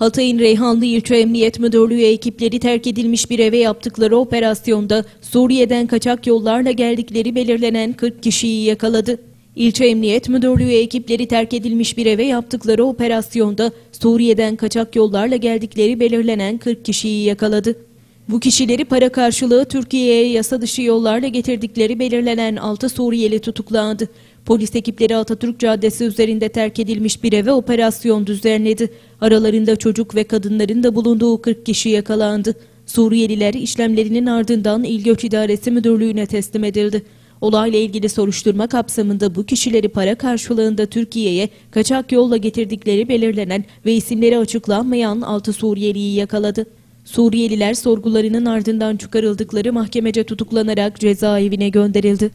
Hatay'ın Reyhanlı İlçe Emniyet Müdürlüğü ekipleri terk edilmiş bir eve yaptıkları operasyonda Suriye'den kaçak yollarla geldikleri belirlenen 40 kişiyi yakaladı. İlçe Emniyet Müdürlüğü ekipleri terk edilmiş bir eve yaptıkları operasyonda Suriye'den kaçak yollarla geldikleri belirlenen 40 kişiyi yakaladı. Bu kişileri para karşılığı Türkiye'ye yasa dışı yollarla getirdikleri belirlenen 6 Suriyeli tutuklandı. Polis ekipleri Atatürk Caddesi üzerinde terk edilmiş bir eve operasyon düzenledi. Aralarında çocuk ve kadınların da bulunduğu 40 kişi yakalandı. Suriyeliler işlemlerinin ardından İl Göç İdaresi Müdürlüğü'ne teslim edildi. Olayla ilgili soruşturma kapsamında bu kişileri para karşılığında Türkiye'ye kaçak yolla getirdikleri belirlenen ve isimleri açıklanmayan 6 Suriyeliyi yakaladı. Suriyeliler sorgularının ardından çıkarıldıkları mahkemece tutuklanarak cezaevine gönderildi.